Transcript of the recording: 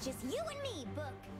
It's just you and me, Book.